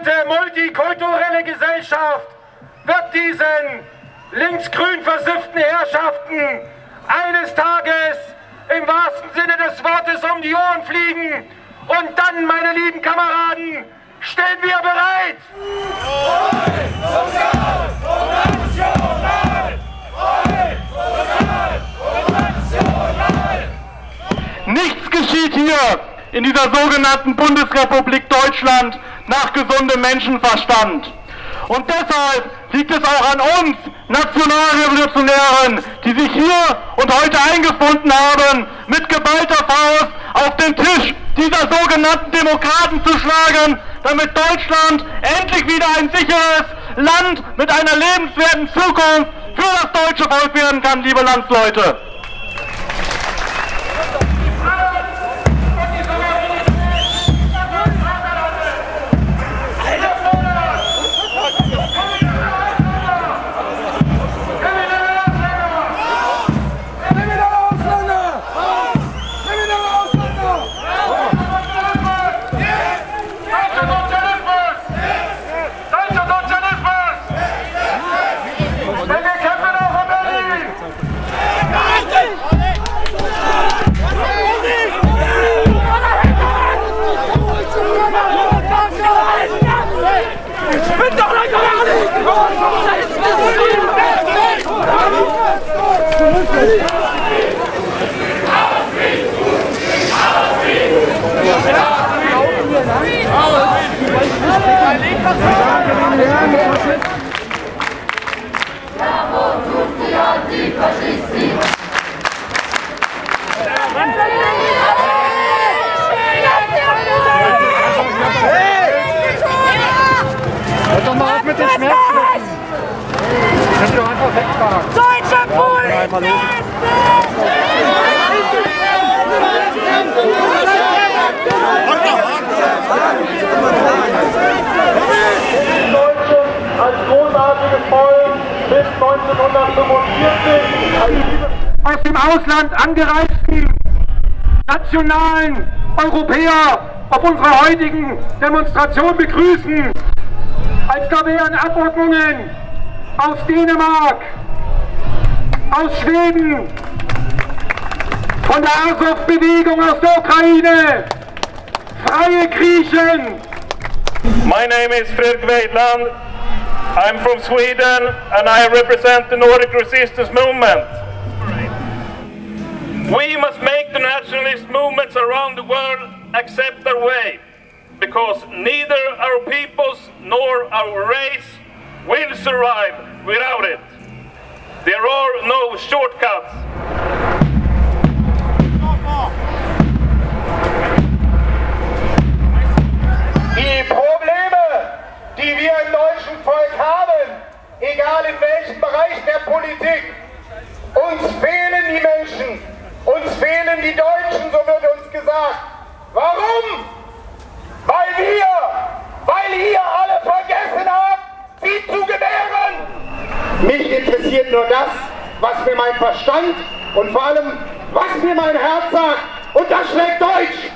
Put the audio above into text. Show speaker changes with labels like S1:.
S1: tolerante, multikulturelle Gesellschaft wird diesen linksgrün versifften Herrschaften eines Tages im wahrsten Sinne des Wortes um die Ohren fliegen. Und dann, meine lieben Kameraden, stehen wir bereit.
S2: Nichts geschieht hier in dieser sogenannten Bundesrepublik Deutschland nach gesundem Menschenverstand. Und deshalb liegt es auch an uns Nationalrevolutionären, die sich hier und heute eingefunden haben, mit geballter Faust auf den Tisch dieser sogenannten Demokraten zu schlagen, damit Deutschland endlich wieder ein sicheres Land mit einer lebenswerten Zukunft für das deutsche Volk werden kann, liebe Landsleute.
S3: Könnt ihr einfach wegfahren.
S4: Deutsche Polizisten!
S1: Deutschen als großartiges Volk bis 1945 aus dem Ausland angereisten nationalen Europäer auf unserer heutigen Demonstration begrüßen. Als da wären Abordnungen aus Dänemark, aus Schweden, von der Azov-Bewegung aus der Ukraine, freie Griechen,
S5: My name is Fredrik Weidland. I'm from Sweden and I represent the Nordic resistance movement. We must make the nationalist movements around the world accept their way because neither our peoples nor our race will survive without it. There are no shortcuts.
S1: Die Probleme, die wir im deutschen Volk haben, egal in welchem Bereich der Politik, uns fehlen die Menschen, uns fehlen die Deutschen, so wird uns gesagt. Mich interessiert nur das, was mir mein Verstand und vor allem, was mir mein Herz sagt. Und das schlägt Deutsch.